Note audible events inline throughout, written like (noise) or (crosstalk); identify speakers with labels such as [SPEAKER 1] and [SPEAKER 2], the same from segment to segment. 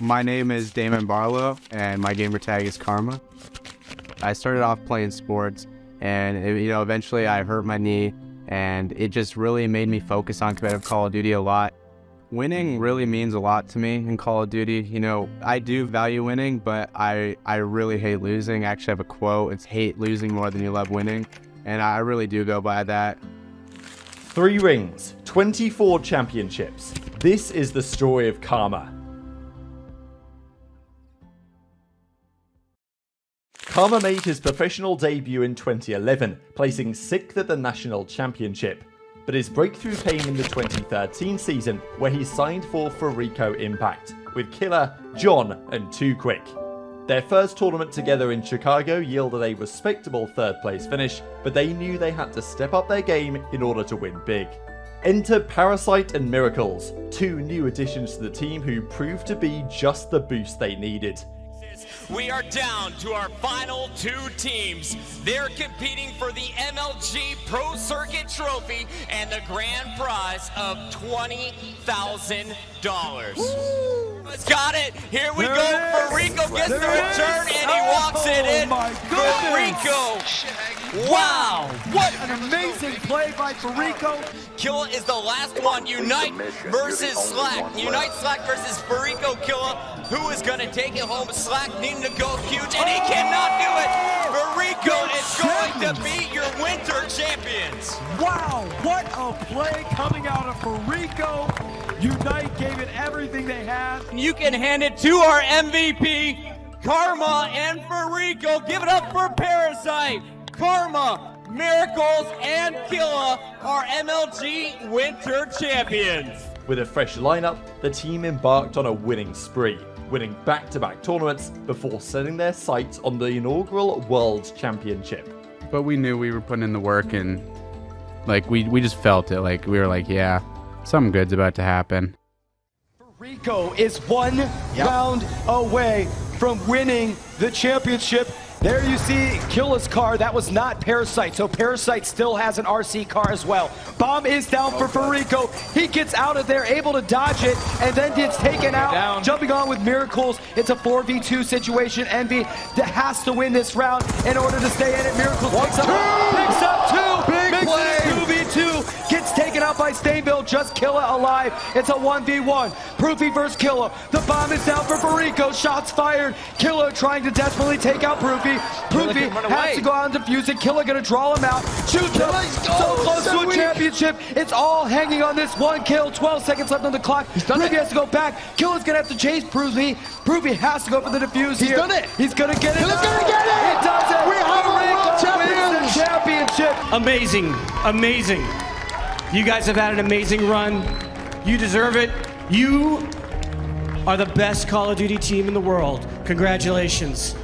[SPEAKER 1] My name is Damon Barlow, and my gamer tag is Karma. I started off playing sports, and you know, eventually I hurt my knee, and it just really made me focus on competitive Call of Duty a lot. Winning really means a lot to me in Call of Duty. You know, I do value winning, but I I really hate losing. I actually have a quote: "It's hate losing more than you love winning," and I really do go by that.
[SPEAKER 2] Three rings, 24 championships. This is the story of Karma. Karma made his professional debut in 2011, placing 6th at the National Championship. But his breakthrough came in the 2013 season, where he signed for Fariko Impact, with Killa, John, and 2Quick. Their first tournament together in Chicago yielded a respectable third place finish, but they knew they had to step up their game in order to win big. Enter Parasite and Miracles, two new additions to the team who proved to be just the boost they needed.
[SPEAKER 3] We are down to our final two teams. They're competing for the MLG Pro Circuit Trophy and the grand prize of $20,000. Got it. Here we
[SPEAKER 4] There
[SPEAKER 3] go.
[SPEAKER 4] it.
[SPEAKER 3] Fariko gets the
[SPEAKER 4] There it
[SPEAKER 3] return
[SPEAKER 4] is.
[SPEAKER 3] and he walks it
[SPEAKER 4] Oh
[SPEAKER 3] in.
[SPEAKER 4] my goodness.
[SPEAKER 3] Fariko. Wow. What
[SPEAKER 4] An amazing play by Fariko.
[SPEAKER 3] Killa is the last one. Unite versus Slack. Unite Slack versus Fariko Killa. Who is going to take it home? Slack needing to go huge, and he oh. cannot do it. Fariko is going to beat your winter champions.
[SPEAKER 4] Wow, what a play coming out of Fariko. Unite gave it everything they had.
[SPEAKER 3] You can hand it to our MVP, Karma and Fariko. Give it up for Parasite, Karma, Miracles, and Killa, are MLG Winter Champions.
[SPEAKER 2] With a fresh lineup, the team embarked on a winning spree, winning back to back tournaments before setting their sights on the inaugural World Championship.
[SPEAKER 1] But we knew we were putting in the work, and like we we just felt it. Like we were like, yeah, something good's about to happen.
[SPEAKER 5] Rico is one round away from winning the championship. There you see Killa's car. That was not Parasite. So Parasite still has an RC car as well. Bomb is down for Fariko. He gets out of there, able to dodge it, and then gets taken out. Jumping on with Miracles. It's a 4v2 situation. Envy has to win this round in order to stay in it. Miracles picks up, picks up two.
[SPEAKER 4] Big play.
[SPEAKER 5] Out by Stainville. Just Killa alive. It's a 1v1. Proofy versus Killa. The bomb is down for Fariko. Shots fired. Killa trying to desperately take out Proofy. Proofy has to go out and defuse it. Killa gonna draw him out. Shoots him. So close to a championship. It's all hanging on this one kill. 12 seconds left on the clock. Proofy has to go back. Killa's gonna have to chase Proofy. Proofy has to go for the defuse here.
[SPEAKER 6] done it.
[SPEAKER 5] He's gonna get it.
[SPEAKER 6] Killa's gonna get it.
[SPEAKER 5] He does it.
[SPEAKER 6] We have a world champion.
[SPEAKER 5] championship.
[SPEAKER 7] Amazing, amazing. You guys have had an amazing run. You deserve it. You are the best Call of Duty team in the world. Congratulations.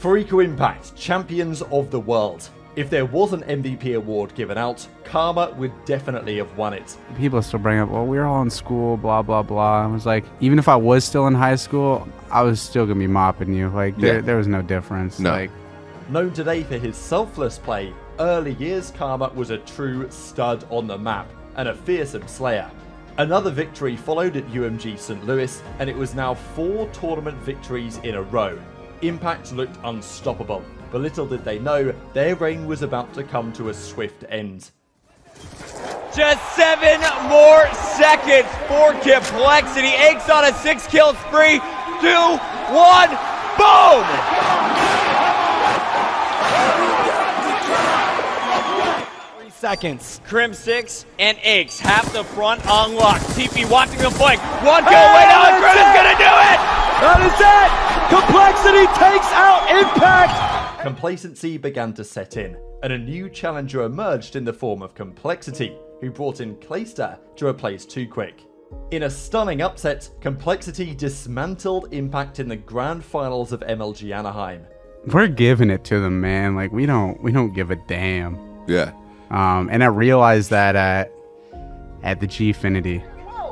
[SPEAKER 2] Fariko Impact, champions of the world. If there was an MVP award given out, Karma would definitely have won it.
[SPEAKER 1] People still bring up, well, we were all in school, blah blah blah. I was like, even if I was still in high school, I was still gonna be mopping you. Like there, there was no difference.
[SPEAKER 6] No.
[SPEAKER 1] Like
[SPEAKER 2] Known today for his selfless play, early years Karma was a true stud on the map and a fearsome slayer. Another victory followed at UMG St. Louis, and it was now four tournament victories in a row. Impact looked unstoppable, but little did they know their reign was about to come to a swift end.
[SPEAKER 3] Just seven more seconds for Complexity. Aches on a six kill spree. Two, one, boom! Seconds. Crim six and Aches half the front unlocked. TP watching the flank. One go away now. Crim is gonna do it.
[SPEAKER 5] That is it! Complexity takes out Impact!
[SPEAKER 2] Complacency began to set in, and a new challenger emerged in the form of Complexity, who brought in Clayster to replace Too Quick. In a stunning upset, Complexity dismantled Impact in the grand finals of MLG Anaheim.
[SPEAKER 1] we're giving it to them, man. Like we don't we don't give a damn.
[SPEAKER 6] Yeah.
[SPEAKER 1] Um, and I realized that at at the Gfinity.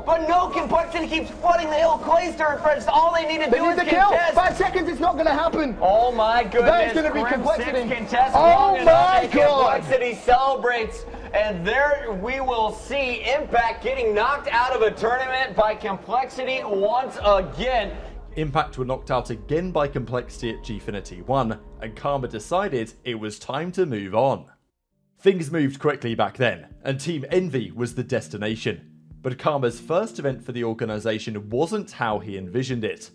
[SPEAKER 8] But no, Complexity keeps flooding the hill. Clayster and friends, all they need to
[SPEAKER 6] They
[SPEAKER 8] do
[SPEAKER 6] need
[SPEAKER 8] is
[SPEAKER 6] the kill.
[SPEAKER 8] contest.
[SPEAKER 6] Five seconds, it's not going to happen.
[SPEAKER 8] Oh my goodness.
[SPEAKER 6] That is gonna be
[SPEAKER 8] Crim
[SPEAKER 6] Complexity.
[SPEAKER 8] Six contest
[SPEAKER 6] Oh my God.
[SPEAKER 8] Complexity celebrates. And there we will see Impact getting knocked out of a tournament by Complexity once again.
[SPEAKER 2] Impact were knocked out again by Complexity at Gfinity 1, and Karma decided it was time to move on. Things moved quickly back then, and Team Envy was the destination. But Karma's first event for the organisation wasn't how he envisioned it.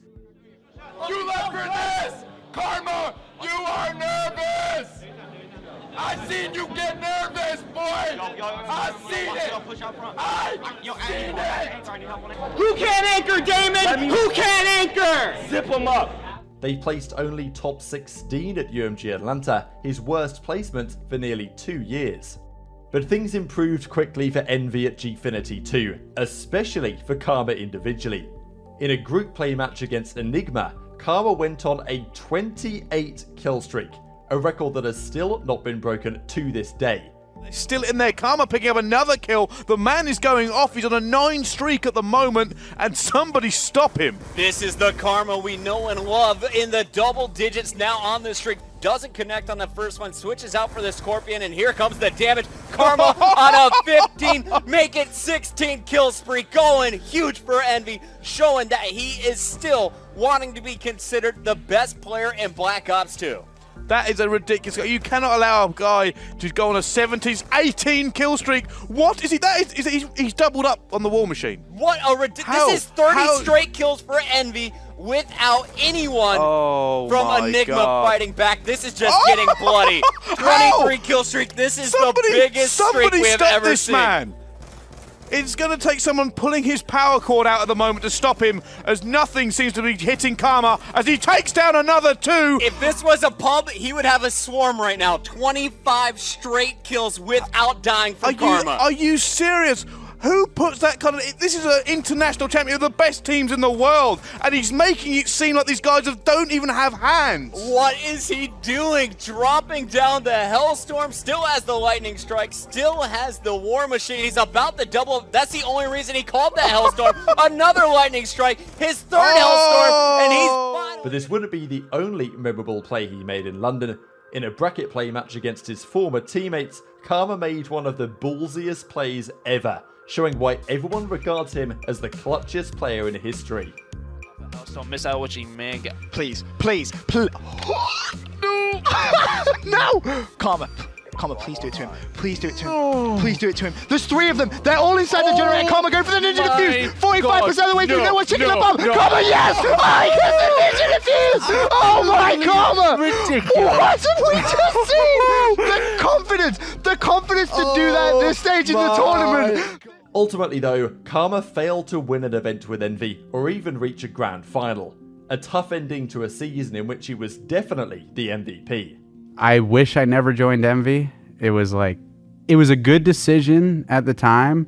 [SPEAKER 9] You left for this! Karma, you are nervous! I seen you get nervous, boy! I seen it! I seen it!
[SPEAKER 8] Who can't anchor, Damon? Who can't anchor?
[SPEAKER 9] Zip him up!
[SPEAKER 2] They placed only top 16 at UMG Atlanta, his worst placement for nearly two years. But things improved quickly for Envy at Gfinity 2, especially for Karma individually. In a group play match against Enigma, Karma went on a 28 kill streak, a record that has still not been broken to this day.
[SPEAKER 10] Still in there, Karma picking up another kill. The man is going off. He's on a nine streak at the moment, and somebody stop him.
[SPEAKER 3] This is the karma we know and love in the double digits now on the streak. Doesn't connect on the first one, switches out for the Scorpion, and here comes the damage. Karma (laughs) on a 15, make it 16 kill spree, going huge for Envy, showing that he is still wanting to be considered the best player in Black Ops 2.
[SPEAKER 10] That is a ridiculous. Guy. You cannot allow a guy to go on a 70s 18 kill streak. What is he? That is, is he's, he's doubled up on the War Machine.
[SPEAKER 3] What a ridiculous! This is 30 How? straight kills for Envy without anyone
[SPEAKER 10] oh,
[SPEAKER 3] from Enigma
[SPEAKER 10] God.
[SPEAKER 3] fighting back. This is just oh, getting (laughs) bloody. 23 kill streak. This is somebody, the biggest streak we have ever
[SPEAKER 10] this
[SPEAKER 3] seen.
[SPEAKER 10] Man. It's going to take someone pulling his power cord out at the moment to stop him, as nothing seems to be hitting Karma as he takes down another two.
[SPEAKER 3] If this was a pub, he would have a swarm right now. 25 straight kills without dying from
[SPEAKER 10] are
[SPEAKER 3] Karma.
[SPEAKER 10] You, are you serious? Who puts that kind of? This is an international champion of the best teams in the world, and he's making it seem like these guys don't even have hands.
[SPEAKER 3] What is he doing? Dropping down the Hellstorm, still has the Lightning Strike, still has the War Machine. He's about to double. That's the only reason he called the Hellstorm. (laughs) Another Lightning Strike, his third oh! Hellstorm, and he's. Oh!
[SPEAKER 2] But this wouldn't be the only memorable play he made in London. In a bracket play match against his former teammates, Karma made one of the ballsiest plays ever showing why everyone regards him as the clutchest player in history.
[SPEAKER 11] Don't miss out what you.
[SPEAKER 12] Please, please, please. (laughs) no! (laughs) no! Karma. Karma, please do it to him. Please do it to him. Oh. Please do it to him. There's three of them. They're all inside oh the generator. Karma going for the ninja defuse. 45% of the way through. No, no one's checking no, the bomb. No. Karma, yes! I get the ninja defuse! Oh, oh my Karma!
[SPEAKER 10] Ridiculous.
[SPEAKER 12] What have we just (laughs) seen? the confidence. The confidence to oh do that at this oh stage in the tournament.
[SPEAKER 2] Ultimately though, Karma failed to win an event with Envy or even reach a grand final. A tough ending to a season in which he was definitely the MVP.
[SPEAKER 1] I wish I never joined Envy. It was like, it was a good decision at the time,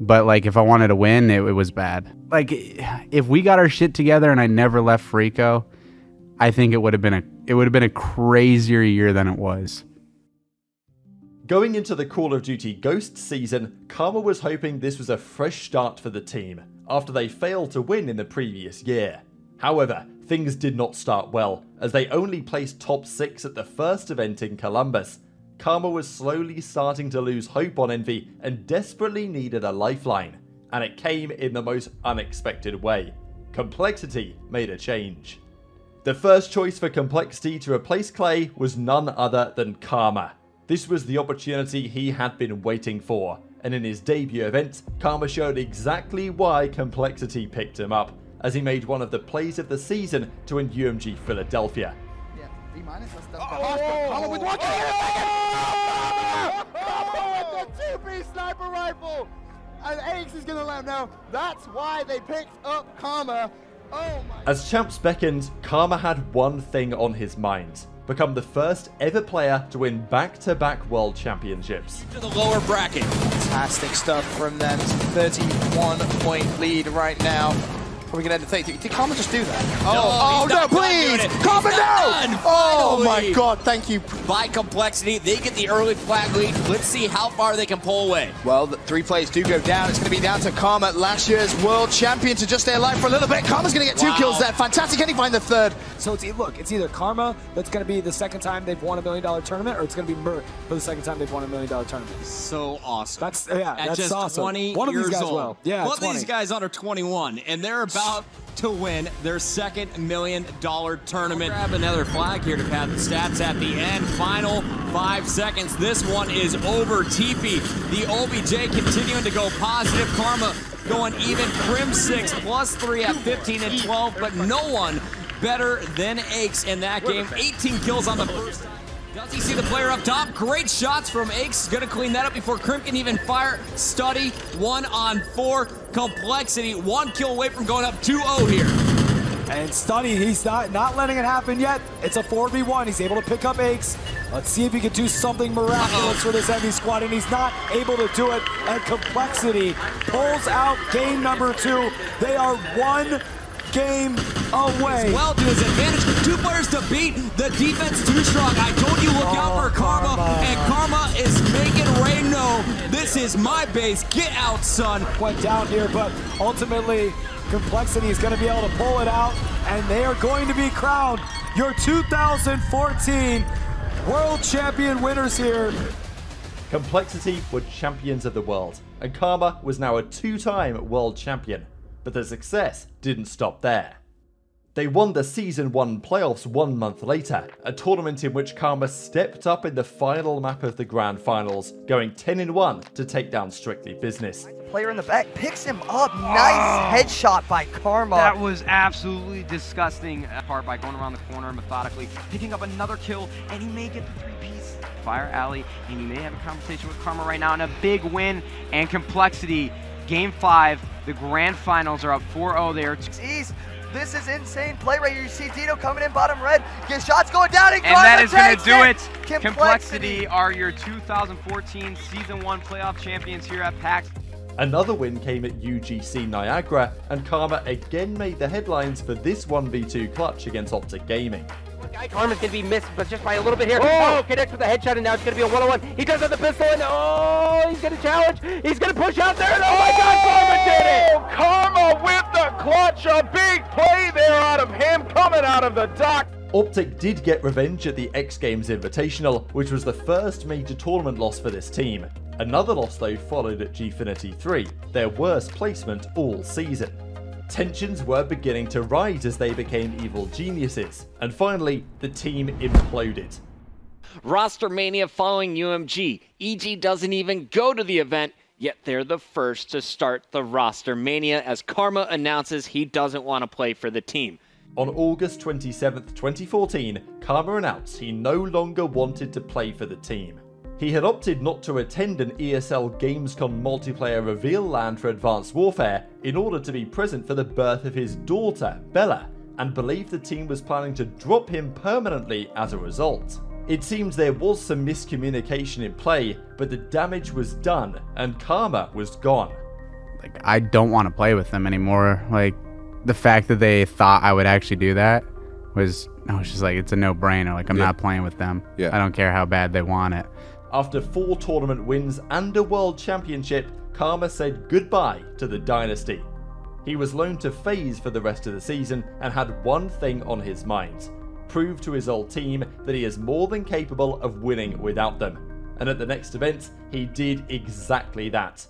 [SPEAKER 1] but like if I wanted to win, it, it was bad. Like if we got our shit together and I never left Fariko, I think it would have been a it would have been a crazier year than it was.
[SPEAKER 2] Going into the Call of Duty Ghost season, Karma was hoping this was a fresh start for the team, after they failed to win in the previous year. However, things did not start well, as they only placed top 6 at the first event in Columbus. Karma was slowly starting to lose hope on Envy and desperately needed a lifeline, and it came in the most unexpected way. Complexity made a change. The first choice for Complexity to replace Clay was none other than Karma, this was the opportunity he had been waiting for, and in his debut event, Karma showed exactly why Complexity picked him up, as he made one of the plays of the season to win UMG Philadelphia.
[SPEAKER 12] Yeah, Oh, with one oh! with the two-piece sniper rifle! And Aches is gonna let him know that's why they picked up Karma. Oh
[SPEAKER 2] As champs beckoned, Karma had one thing on his mind become the first ever player to win back-to-back world championships.
[SPEAKER 3] To the lower bracket.
[SPEAKER 12] Fantastic stuff from them. 31 point lead right now. Are we going to end the Did Karma just do that? Oh, oh, no, oh, no please! Karma, no! Oh, my God, thank you.
[SPEAKER 3] By complexity, they get the early flat lead. Let's see how far they can pull away.
[SPEAKER 12] Well, the three plays do go down. It's going to be down to Karma, last year's world champion, to just stay alive for a little bit. Karma's going to get two wow. kills there. Fantastic. Can he find the third?
[SPEAKER 13] So, it's, look, it's either Karma that's going to be the second time they've won a million dollar tournament, or it's going to be Merc for the second time they've won a million dollar tournament.
[SPEAKER 3] So awesome.
[SPEAKER 13] That's, yeah,
[SPEAKER 3] At
[SPEAKER 13] that's
[SPEAKER 3] just
[SPEAKER 13] awesome.
[SPEAKER 3] 20
[SPEAKER 13] One of these guys
[SPEAKER 3] old.
[SPEAKER 13] will. Yeah,
[SPEAKER 3] One
[SPEAKER 13] 20.
[SPEAKER 3] of these guys under 21, and they're about to win their second million dollar tournament. Grab another flag here to pad the stats at the end. Final five seconds. This one is over. TP, the OBJ continuing to go positive. Karma going even. Crim 6 plus 3 at 15 and 12, but no one better than Aches in that game. 18 kills on the first. Does he see the player up top? Great shots from Aches. Gonna clean that up before Crim can even fire. Study, one on four. Complexity, one kill away from going up 2-0 here.
[SPEAKER 5] And Study, he's not, not letting it happen yet. It's a 4v1. He's able to pick up Aches. Let's see if he can do something miraculous uh -oh. for this enemy squad, and he's not able to do it. And Complexity pulls out game number two. They are one game away.
[SPEAKER 3] Well to his advantage. Two players to beat. The defense too strong. I told you look oh, out for Karma, Karma, and Karma is making Ray know this is my base. Get out, son.
[SPEAKER 5] Went down here, but ultimately Complexity is going to be able to pull it out, and they are going to be crowned your 2014 World Champion winners here.
[SPEAKER 2] Complexity were champions of the world, and Karma was now a two-time world champion. But the success didn't stop there. They won the Season 1 playoffs one month later, a tournament in which Karma stepped up in the final map of the Grand Finals, going 10-1 to take down Strictly Business.
[SPEAKER 14] Player in the back picks him up. Nice oh, headshot by Karma.
[SPEAKER 15] That was absolutely disgusting. Part by going around the corner methodically, picking up another kill, and he may get the three-piece Fire Alley, and he may have a conversation with Karma right now, and a big win and complexity. Game 5, the Grand Finals are up 4-0 there.
[SPEAKER 14] Jeez. This is insane play right here. You see Dino coming in bottom red. Get shots going down. And,
[SPEAKER 15] and that is going to do it. Complexity. Complexity are your 2014 Season 1 playoff champions here at PAX.
[SPEAKER 2] Another win came at UGC Niagara, and Karma again made the headlines for this 1v2 clutch against Optic Gaming.
[SPEAKER 8] Guy Karma's going to be missed, but just by a little bit here. Oh, oh connects with a headshot, and now it's going to be a one-on-one. He does have the pistol, and oh, he's going to challenge. He's going to push out there, and oh, oh my God, oh, Karma did it!
[SPEAKER 16] Oh, Karma with the clutch, a big play there out of him coming out of the dock.
[SPEAKER 2] Optic did get revenge at the X Games Invitational, which was the first major tournament loss for this team. Another loss though followed at Gfinity 3, their worst placement all season. Tensions were beginning to rise as they became evil geniuses, and finally, the team imploded.
[SPEAKER 17] Roster mania following UMG. EG doesn't even go to the event, yet they're the first to start the roster mania as Karma announces he doesn't want to play for the team.
[SPEAKER 2] On August 27, 2014, Karma announced he no longer wanted to play for the team. He had opted not to attend an ESL Gamescom multiplayer reveal LAN for Advanced Warfare in order to be present for the birth of his daughter, Bella, and believed the team was planning to drop him permanently as a result. It seems there was some miscommunication in play, but the damage was done and Karma was gone.
[SPEAKER 1] Like I don't want to play with them anymore. Like the fact that they thought I would actually do that was I was just like it's a no-brainer. Like I'm yeah. not playing with them. Yeah. I don't care how bad they want it.
[SPEAKER 2] After four tournament wins and a world championship, Karma said goodbye to the dynasty. He was loaned to FaZe for the rest of the season and had one thing on his mind prove to his old team that he is more than capable of winning without them. And at the next event, he did exactly that.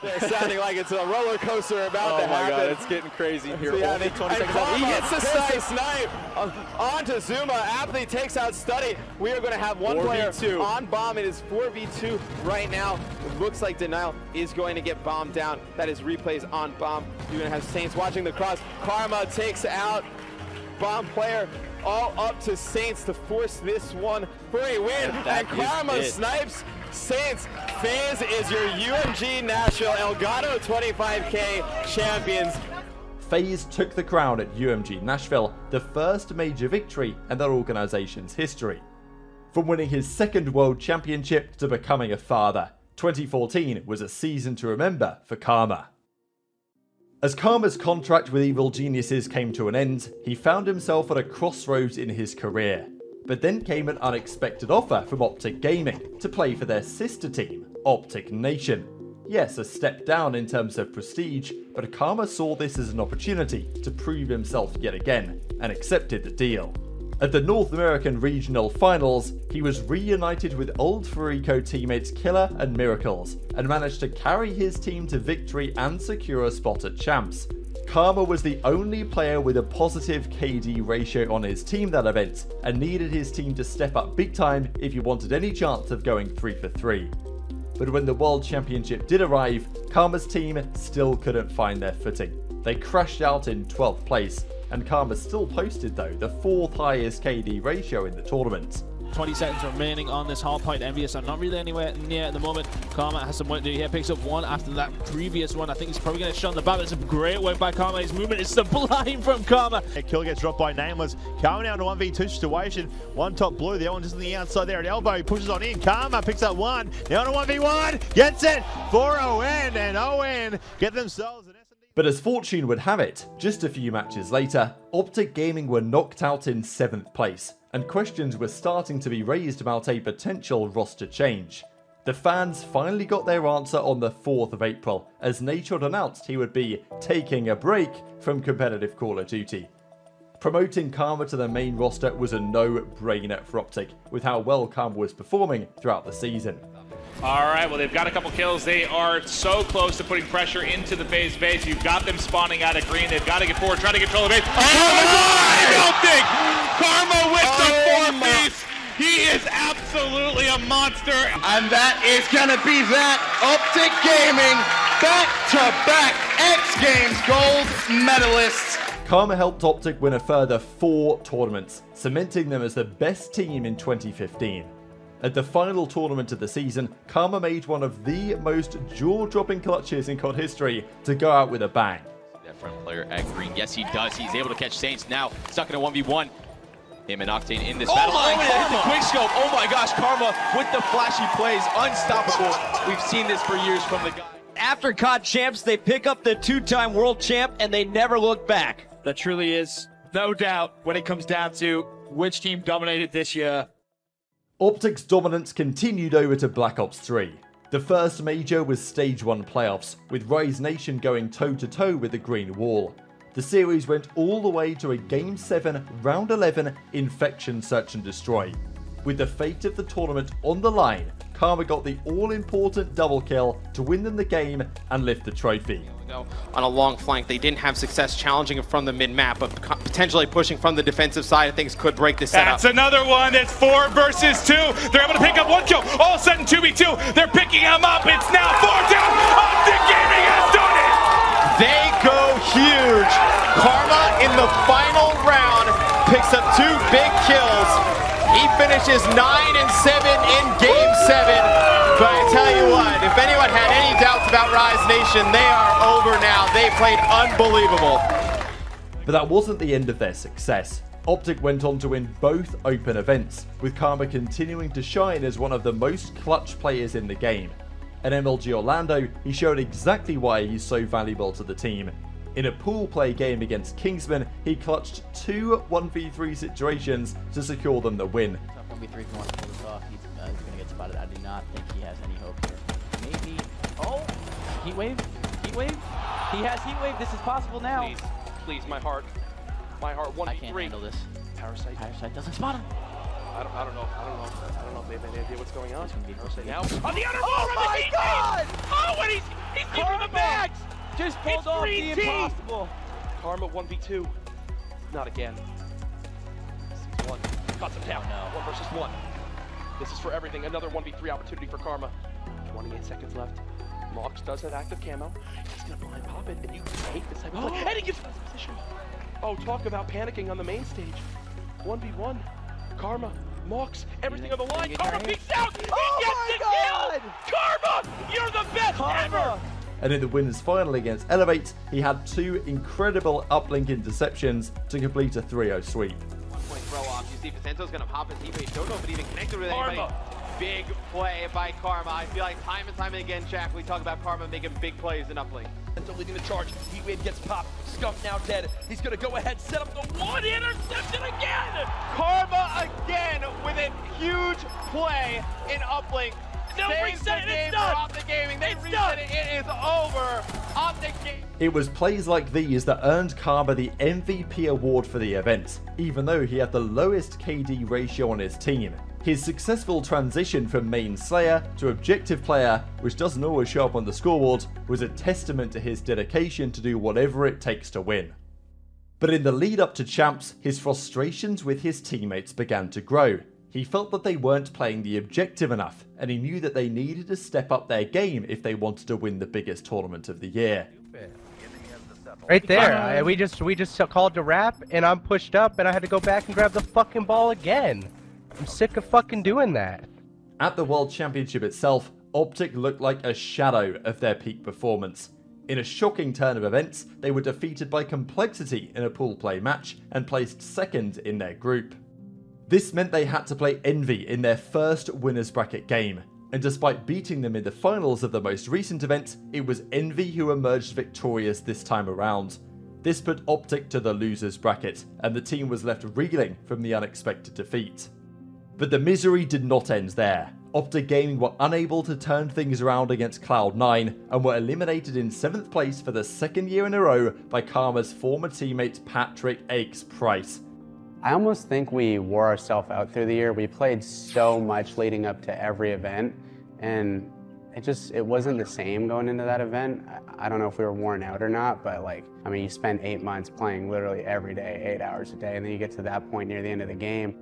[SPEAKER 16] They're (laughs) sounding like it's a roller coaster about
[SPEAKER 18] oh
[SPEAKER 16] to happen.
[SPEAKER 18] Oh my god, it's getting crazy here.
[SPEAKER 16] Yeah, Only 20 seconds left. He hits the snipe. snipe on to ZooMaa. Athlete takes out Study. We are going to have one player on bomb. It is 4v2 right now. It looks like Denial is going to get bombed down. That is replays on bomb. You're going to have Saints watching the cross. Karma takes out bomb player all up to Saints to force this one for a win. And Karma snipes Saints, FaZe is your UMG Nashville Elgato 25K champions.
[SPEAKER 2] FaZe took the crown at UMG Nashville, the first major victory in their organization's history. From winning his second world championship to becoming a father, 2014 was a season to remember for Karma. As Karma's contract with Evil Geniuses came to an end, he found himself at a crossroads in his career but then came an unexpected offer from Optic Gaming to play for their sister team, Optic Nation. Yes, a step down in terms of prestige, but Akama saw this as an opportunity to prove himself yet again, and accepted the deal. At the North American Regional Finals, he was reunited with old Fariko teammates Killa and Miracles, and managed to carry his team to victory and secure a spot at Champs. Karma was the only player with a positive KD ratio on his team that event, and needed his team to step up big time if he wanted any chance of going 3 for 3. But when the World Championship did arrive, Karma's team still couldn't find their footing. They crashed out in 12th place, and Karma still posted though the fourth highest KD ratio in the tournament.
[SPEAKER 11] 20 seconds remaining on this hard point. EnVyUs are not really anywhere near at the moment. Karma has some work to do here. Picks up one after that previous one. I think he's probably going to shut the back. It's a great work by Karma. His movement is (laughs) sublime from Karma.
[SPEAKER 19] A kill gets dropped by Nameless. Coming out to 1v2 situation. One top blue, the other one just on the outside there at elbow. He pushes on in. Karma picks up one. Now on a 1v1. Gets it for ON. And ON get themselves an
[SPEAKER 2] but as fortune would have it, just a few matches later, Optic Gaming were knocked out in 7th place, and questions were starting to be raised about a potential roster change. The fans finally got their answer on the 4th of April, as Nadeshot announced he would be taking a break from competitive Call of Duty. Promoting Karma to the main roster was a no-brainer for Optic, with how well Karma was performing throughout the season.
[SPEAKER 20] All right, well, they've got a couple kills. They are so close to putting pressure into the FaZe base. You've got them spawning out of green. They've got to get forward, try to control the base. Oh, oh I don't think Karma with the oh four piece. He is absolutely a monster.
[SPEAKER 9] And that is going to be that. Optic Gaming, back-to-back X Games gold medalists.
[SPEAKER 2] Karma helped Optic win a further four tournaments, cementing them as the best team in 2015. At the final tournament of the season, Karma made one of the most jaw-dropping clutches in COD history to go out with a bang.
[SPEAKER 16] That front player at green, yes he does. He's able to catch Saints now, stuck in a 1v1. Him and Octane in this
[SPEAKER 21] oh
[SPEAKER 16] battle.
[SPEAKER 21] My oh, the quick scope. Oh my gosh, Karma with the flashy plays, unstoppable. We've seen this for years from the guy.
[SPEAKER 22] After COD champs, they pick up the two-time world champ and they never look back.
[SPEAKER 21] That truly is no doubt when it comes down to which team dominated this year.
[SPEAKER 2] Optic's dominance continued over to Black Ops 3. The first major was Stage 1 playoffs, with Rise Nation going toe to toe with the Green Wall. The series went all the way to a Game 7 Round 11 Infection Search and Destroy. With the fate of the tournament on the line, Karma got the all-important double kill to win them the game and lift the trophy.
[SPEAKER 23] On a long flank, they didn't have success challenging from the mid-map, but potentially pushing from the defensive side, of things could break the setup.
[SPEAKER 20] That's another one. It's four versus two. They're able to pick up one kill. All of a sudden, 2v2. They're picking him up. It's now four down. Optic Gaming has done it.
[SPEAKER 16] They go huge. Karma in the final round picks up two big kills he finishes 9 and 7 in game 7. But I tell you what, if anyone had any doubts about Rise Nation, they are over now. They played unbelievable.
[SPEAKER 2] But that wasn't the end of their success. Optic went on to win both open events, with Karma continuing to shine as one of the most clutch players in the game. At MLG Orlando, he showed exactly why he's so valuable to the team. In a pool play game against Kingsman, he clutched two 1v3 situations to secure them the win.
[SPEAKER 24] 1v3 if he wants to pull this off, he's, he's going to get spotted. I do not think he has any hope here. Maybe. Oh! Heat wave? Heat wave? He has heat wave. This is possible now.
[SPEAKER 25] Please, please, my heart. My heart, 1v3.
[SPEAKER 24] I can't handle this.
[SPEAKER 25] Parasite.
[SPEAKER 24] Parasite doesn't spot him.
[SPEAKER 25] I don't, I don't know. I don't know. I don't know if they have any idea what's going on.
[SPEAKER 24] Parasite
[SPEAKER 25] now. On the outer
[SPEAKER 21] oh my god!
[SPEAKER 25] Oh, and he's, he's giving the bags!
[SPEAKER 21] Just pulled
[SPEAKER 25] it's
[SPEAKER 21] off the impossible.
[SPEAKER 25] Karma 1v2. Not again. Sees one. Cuts him oh, down.
[SPEAKER 24] Oh,
[SPEAKER 25] no. One versus one. This is for everything. Another 1v3 opportunity for Karma. 28 seconds left. Mox does have active camo. He's gonna blind pop it, and you hate this type of play. (gasps) and he gets first position. Oh, talk about panicking on the main stage. 1v1. Karma, Mox, everything on the line. Karma peeks out. He
[SPEAKER 21] oh
[SPEAKER 25] gets the
[SPEAKER 21] God.
[SPEAKER 25] kill. Karma, you're the best
[SPEAKER 21] Karma.
[SPEAKER 25] ever.
[SPEAKER 2] And in the winners final against Elevate, he had two incredible uplink interceptions to complete a 3-0 sweep.
[SPEAKER 16] See Vicento's gonna pop his teammate. Don't know if it even connected with anybody.
[SPEAKER 25] Karma.
[SPEAKER 16] Big play by Karma. I feel like time and time again, Jack, we talk about Karma making big plays in uplink.
[SPEAKER 25] leading the charge. Heatwave gets popped. Scump now dead. He's gonna go ahead, set up the one interception again.
[SPEAKER 16] Karma again with a huge play in uplink.
[SPEAKER 25] They'll
[SPEAKER 16] Saves
[SPEAKER 25] reset
[SPEAKER 16] the
[SPEAKER 25] it. It's done.
[SPEAKER 16] for Optic Gaming. They
[SPEAKER 25] It's
[SPEAKER 16] reset
[SPEAKER 25] done.
[SPEAKER 16] it. It is over.
[SPEAKER 26] Optic Gaming.
[SPEAKER 2] It was plays like these that earned Karma the MVP award for the event, even though he had the lowest KD ratio on his team. His successful transition from main slayer to objective player, which doesn't always show up on the scoreboard, was a testament to his dedication to do whatever it takes to win. But in the lead up to champs, his frustrations with his teammates began to grow. He felt that they weren't playing the objective enough, and he knew that they needed to step up their game if they wanted to win the biggest tournament of the year.
[SPEAKER 27] Right there. I, we just we just called to wrap, and I'm pushed up, and I had to go back and grab the fucking ball again. I'm sick of fucking doing that.
[SPEAKER 2] At the World Championship itself, Optic looked like a shadow of their peak performance. In a shocking turn of events, they were defeated by Complexity in a pool play match and placed second in their group. This meant they had to play Envy in their first winners bracket game, and despite beating them in the finals of the most recent event, it was Envy who emerged victorious this time around. This put Optic to the losers bracket, and the team was left reeling from the unexpected defeat. But the misery did not end there. Optic Gaming were unable to turn things around against Cloud9 and were eliminated in 7th place for the second year in a row by Karma's former teammate Patrick Aches Price.
[SPEAKER 28] I almost think we wore ourselves out through the year. We played so much leading up to every event, and it just it wasn't the same going into that event. I, I don't know if we were worn out or not, but like I mean, you spend eight months playing literally every day, eight hours a day, and then you get to that point near the end of the game.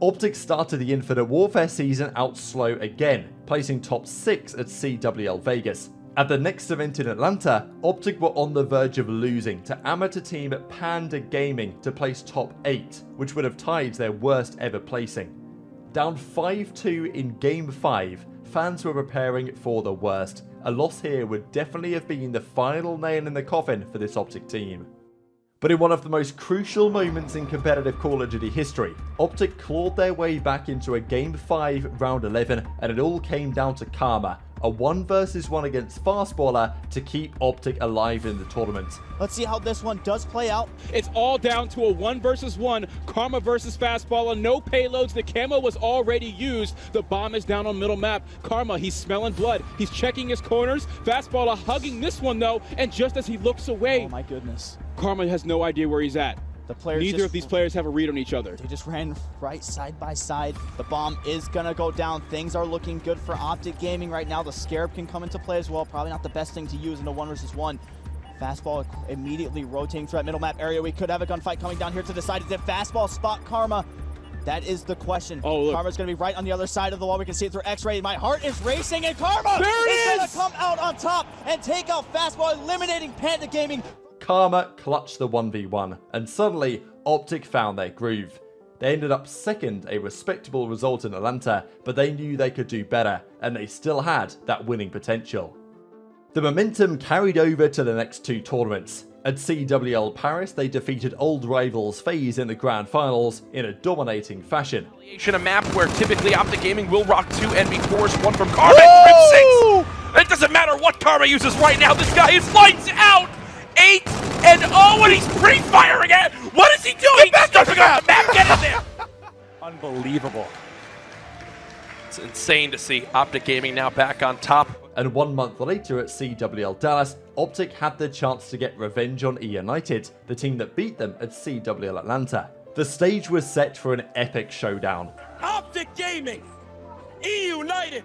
[SPEAKER 2] Optic started the Infinite Warfare season out slow again, placing top 6 at CWL Vegas. At the next event in Atlanta, Optic were on the verge of losing to amateur team Panda Gaming to place top 8, which would have tied their worst ever placing. Down 5-2 in Game 5, fans were preparing for the worst. A loss here would definitely have been the final nail in the coffin for this Optic team. But in one of the most crucial moments in competitive Call of Duty history, Optic clawed their way back into a Game 5 Round 11 and it all came down to Karma, a 1 versus 1 against Fastballer to keep Optic alive in the tournament.
[SPEAKER 29] Let's see how this one does play out.
[SPEAKER 30] It's all down to a one versus one. Karma versus Fastballer. No payloads. The camo was already used. The bomb is down on middle map. Karma, he's smelling blood. He's checking his corners. Fastballer hugging this one though. And just as he looks away.
[SPEAKER 29] Oh my goodness.
[SPEAKER 30] Karma has no idea where he's at.
[SPEAKER 29] The players
[SPEAKER 30] Neither of these players have a read on each other.
[SPEAKER 29] They just ran right side by side. The bomb is gonna go down. Things are looking good for Optic Gaming right now. The Scarab can come into play as well. Probably not the best thing to use in a one versus one. Fastball immediately rotating through that middle map area. We could have a gunfight coming down here to the side. Is it fastball spot Karma? That is the question.
[SPEAKER 30] Oh, look.
[SPEAKER 29] Karma's gonna be right on the other side of the wall. We can see it through X-ray. My heart is racing, and Karma
[SPEAKER 30] There it
[SPEAKER 29] is
[SPEAKER 30] is!
[SPEAKER 29] gonna come out on top and take out fastball, eliminating Panda Gaming.
[SPEAKER 2] Karma clutched the 1v1, and suddenly, Optic found their groove. They ended up second, a respectable result in Atlanta, but they knew they could do better, and they still had that winning potential. The momentum carried over to the next two tournaments. At CWL Paris, they defeated old rivals FaZe in the grand finals in a dominating fashion.
[SPEAKER 10] A map where typically Optic Gaming will rock two NB cores, one from Karma and Crim 6. It doesn't matter what Karma uses right now. This guy is lights out. 8 and oh, and he's pre-firing it. What is he doing? Get back on the map. Get in there. (laughs) Unbelievable. It's insane to see Optic Gaming now back on top.
[SPEAKER 2] And one month later at CWL Dallas, Optic had the chance to get revenge on E United, the team that beat them at CWL Atlanta. The stage was set for an epic showdown.
[SPEAKER 31] Optic Gaming, E United,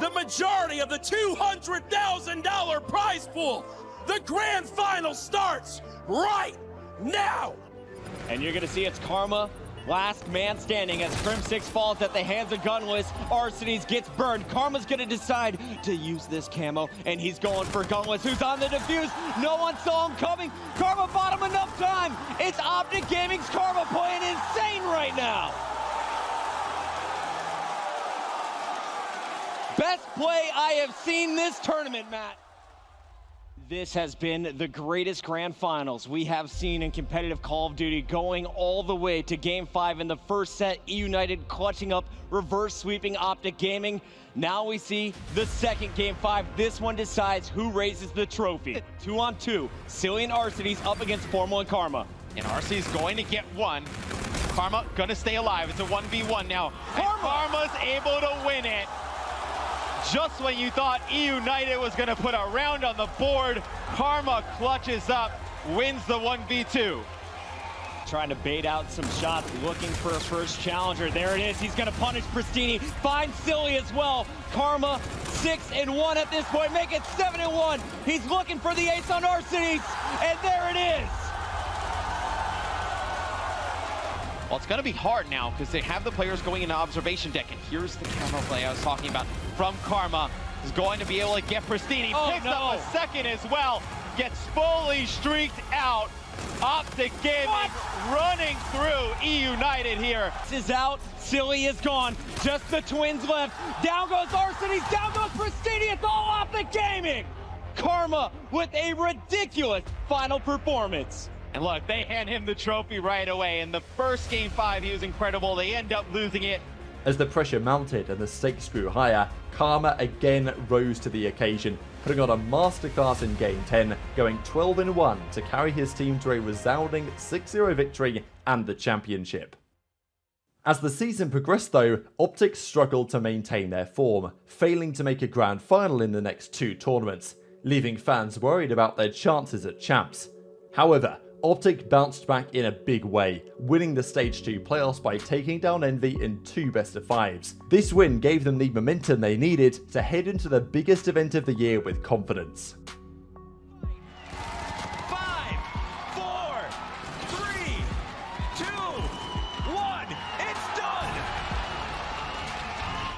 [SPEAKER 31] the majority of the $200,000 prize pool. The grand final starts right now.
[SPEAKER 3] And you're going to see it's Karma, last man standing as Crim 6 falls at the hands of Gunless. Arcitys gets burned. Karma's to decide to use this camo, and he's going for Gunless, who's on the defuse. No one saw him coming. Karma bought him enough time. It's Optic Gaming's Karma playing insane right now. Best play I have seen this tournament, Matt. This has been the greatest grand finals we have seen in competitive Call of Duty, going all the way to game five in the first set. E United clutching up, reverse sweeping Optic Gaming. Now we see the second game five. This one decides who raises the trophy. Two on two, Silly and Arcitys up against Formal and Karma.
[SPEAKER 16] And RC's going to get one. Karma gonna stay alive. It's a 1v1 now. And Karma's able to win it.
[SPEAKER 32] Just when you thought E United was going to put a round on the board, Karma clutches up, wins the 1v2.
[SPEAKER 3] Trying to bait out some shots, looking for a first challenger. There it is. He's going to punish Prestinni. Finds Silly as well. Karma six and one at this point. Make it seven and one. He's looking for the ace on Arcitys, and there it is.
[SPEAKER 16] Well, it's going to be hard now because they have the players going into observation deck. And here's the camera play I was talking about from Karma. Is going to be able to get Prestinni.
[SPEAKER 32] Oh,
[SPEAKER 16] Picks
[SPEAKER 32] no.
[SPEAKER 16] up a second as well. Gets fully streaked out. Optic Gaming running through E United here.
[SPEAKER 3] This is out. Silly is gone. Just the twins left. Down goes Arcitys. Down goes Prestinni. It's all Optic gaming. Karma with a ridiculous final performance.
[SPEAKER 16] And look, they hand him the trophy right away. In the first game five, he was incredible. They end up losing it.
[SPEAKER 2] As the pressure mounted and the stakes grew higher, Karma again rose to the occasion, putting on a masterclass in Game 10, going 12-1 to carry his team to a resounding 6-0 victory and the championship. As the season progressed though, Optic struggled to maintain their form, failing to make a grand final in the next two tournaments, leaving fans worried about their chances at champs. However, Optic bounced back in a big way, winning the Stage 2 playoffs by taking down Envy in two best of fives. This win gave them the momentum they needed to head into the biggest event of the year with confidence.
[SPEAKER 31] Five, four, three, two, one. It's done.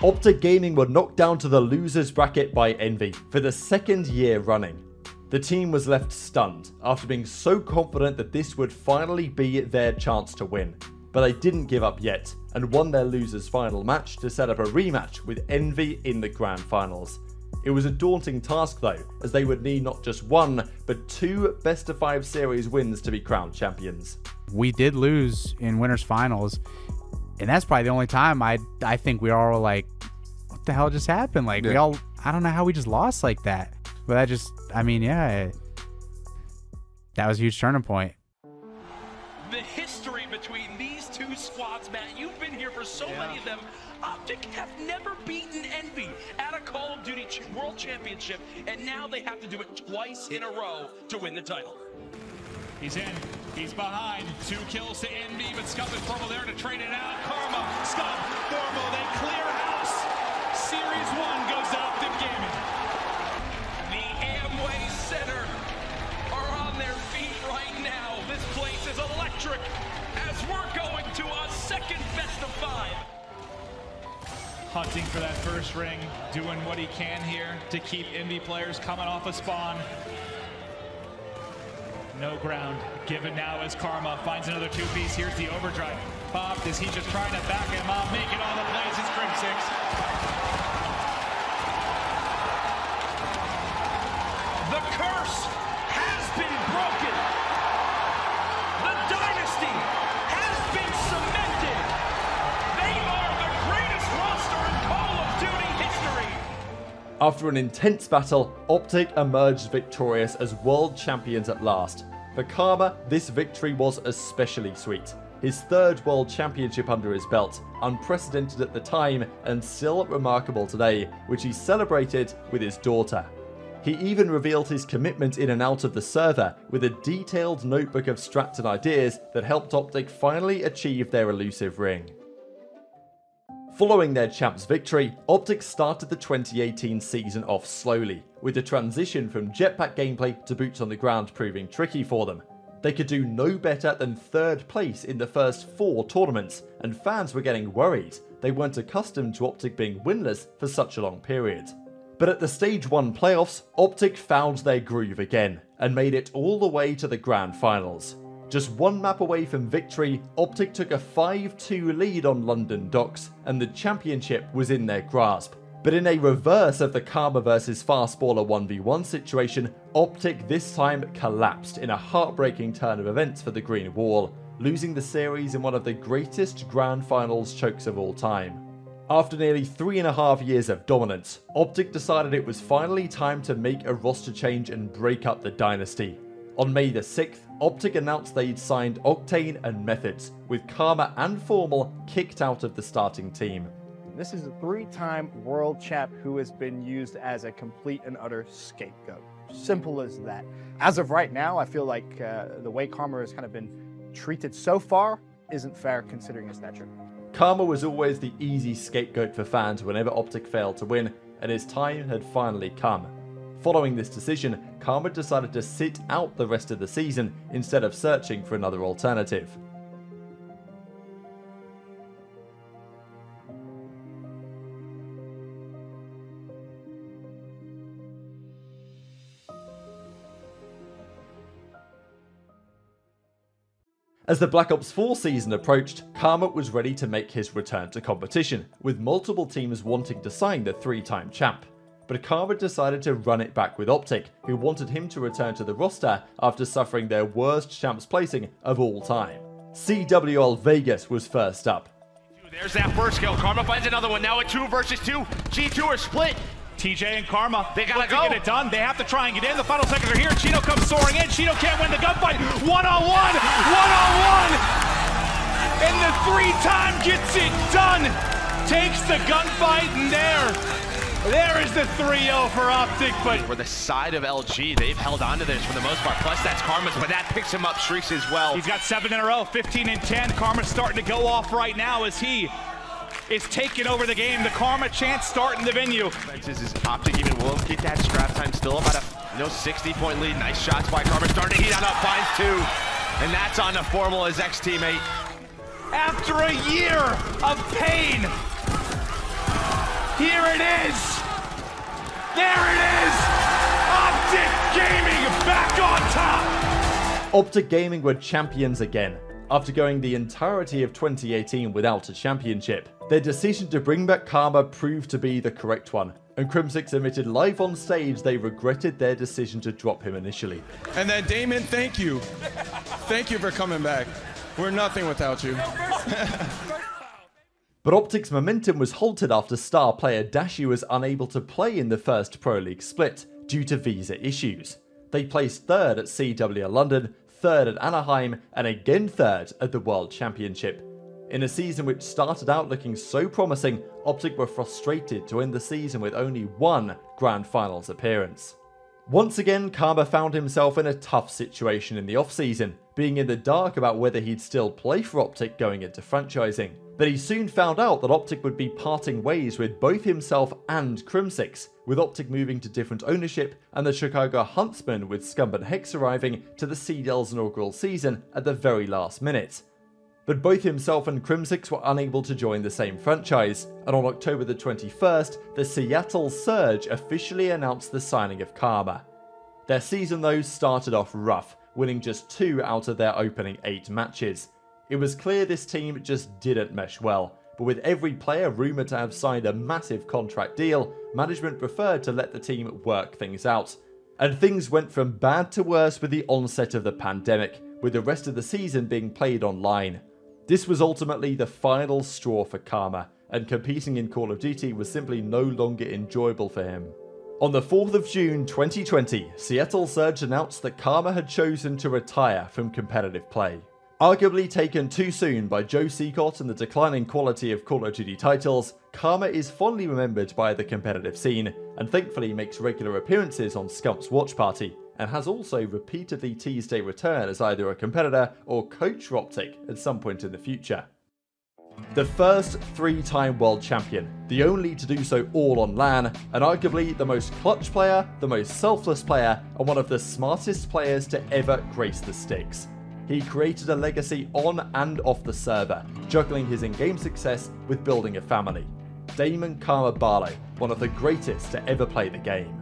[SPEAKER 2] Optic Gaming were knocked down to the losers bracket by Envy for the second year running. The team was left stunned after being so confident that this would finally be their chance to win. But they didn't give up yet and won their losers final match to set up a rematch with Envy in the grand finals. It was a daunting task though, as they would need not just one, but two best of five series wins to be crowned champions.
[SPEAKER 1] we did lose in winners finals and that's probably the only time i i think we all were like what the hell just happened like we all i don't know how we just lost like that but that just i mean yeah it- that was a huge turning point
[SPEAKER 31] The history between these two squads, Matt, you've been here for so many of them. Optic have never beaten Envy at a Call of Duty Ch- World Championship, and now they have to do it twice in a row to win the title.
[SPEAKER 33] He's in. He's behind. Two kills to Envy, but Scump and Formal there to trade it out. Karma, Scump, Formal, they clear house. Series one goes to Optic Gaming.
[SPEAKER 31] Electric as we're going to a second best of five.
[SPEAKER 33] Hunting for that first ring, doing what he can here to keep Envy players coming off a spawn. No ground given now as Karma finds another two piece. Here's the overdrive. Bob, is he's just trying to back him up, making all the plays. It's Crim Six.
[SPEAKER 31] The curse
[SPEAKER 2] After an intense battle, Optic emerged victorious as world champions at last. For Karma, this victory was especially sweet. His third world championship under his belt, unprecedented at the time and still remarkable today, which he celebrated with his daughter. He even revealed his commitment in and out of the server with a detailed notebook of strats and ideas that helped Optic finally achieve their elusive ring. Following their champs victory, Optic started the 2018 season off slowly, with the transition from jetpack gameplay to boots on the ground proving tricky for them. They could do no better than third place in the first four tournaments, and fans were getting worried. They weren't accustomed to Optic being winless for such a long period. But at the Stage 1 playoffs, Optic found their groove again, and made it all the way to the grand finals. Just one map away from victory, Optic took a 5-2 lead on London Docks, and the championship was in their grasp. But in a reverse of the Karma vs Fastballer 1v1 situation, Optic this time collapsed in a heartbreaking turn of events for the Green Wall, losing the series in one of the greatest grand finals chokes of all time. After nearly three and a half years of dominance, Optic decided it was finally time to make a roster change and break up the dynasty. On May the 6th, Optic announced they'd signed Octane and Methodz, with Karma and Formal kicked out of the starting team.
[SPEAKER 34] This is a three-time world champ who has been used as a complete and utter scapegoat. Simple as that. As of right now, I feel like uh, the way Karma has kind of been treated so far isn't fair considering his stature.
[SPEAKER 2] Karma was always the easy scapegoat for fans whenever Optic failed to win, and his time had finally come. Following this decision, Karma decided to sit out the rest of the season instead of searching for another alternative. As the Black Ops 4 season approached, Karma was ready to make his return to competition, with multiple teams wanting to sign the three-time champ. But Karma decided to run it back with Optic, who wanted him to return to the roster after suffering their worst champs placing of all time. CWL Vegas was first up.
[SPEAKER 33] There's that first kill. Karma finds another one. Now at two versus two. G2 are split. TJ and Karma, they gotta go. get it done. They have to try and get in. The final seconds are here. Chino comes soaring in. Chino can't win the gunfight. One on one. One on one. And the three time gets it done. Takes the gunfight and there. There is the 3-0 for Optic, but...
[SPEAKER 35] We're the side of LG. They've held on to this for the most part. Plus, that's Karma's, but that picks him up streaks as well.
[SPEAKER 33] He's got seven in a row, 15 and 10. Karma's starting to go off right now as he is taking over the game. The Karma chance starting the venue.
[SPEAKER 35] This is Optic even will get that scrap time still about a you know 60 point lead. Nice shots by Karma. Starting to heat on up, finds two. And that's on the FormaL his ex-teammate.
[SPEAKER 33] After a year of pain, here it is. There it is. Optic Gaming back on top.
[SPEAKER 2] Optic Gaming were champions again, after going the entirety of 2018 without a championship. Their decision to bring back Karma proved to be the correct one, and Crimsix admitted live on stage they regretted their decision to drop him initially.
[SPEAKER 36] And then Damon, thank you. Thank you for coming back. We're nothing without you. (laughs)
[SPEAKER 2] But Optic's momentum was halted after star player Dashy was unable to play in the first Pro League split due to visa issues. They placed third at CWL London, third at Anaheim, and again third at the World Championship. In a season which started out looking so promising, Optic were frustrated to end the season with only one Grand Finals appearance. Once again, Karma found himself in a tough situation in the off-season, being in the dark about whether he'd still play for Optic going into franchising. But he soon found out that Optic would be parting ways with both himself and Crimsix, with Optic moving to different ownership and the Chicago Huntsmen with Scump and Hecz arriving to the CDL's inaugural season at the very last minute. But both himself and Crimsix were unable to join the same franchise, and on October the 21st, the Seattle Surge officially announced the signing of Karma. Their season though started off rough, winning just two out of their opening eight matches. It was clear this team just didn't mesh well, but with every player rumoured to have signed a massive contract deal, management preferred to let the team work things out. And things went from bad to worse with the onset of the pandemic, with the rest of the season being played online. This was ultimately the final straw for Karma, and competing in Call of Duty was simply no longer enjoyable for him. On the 4th of June 2020, Seattle Surge announced that Karma had chosen to retire from competitive play. Arguably taken too soon by Joe Secot and the declining quality of Call of Duty titles, Karma is fondly remembered by the competitive scene, and thankfully makes regular appearances on Scump's watch party, and has also repeatedly teased a return as either a competitor or coach for Optic at some point in the future. The first three-time world champion, the only to do so all on LAN, and arguably the most clutch player, the most selfless player, and one of the smartest players to ever grace the sticks. He created a legacy on and off the server, juggling his in-game success with building a family. Damon Karma Barlow, one of the greatest to ever play the game.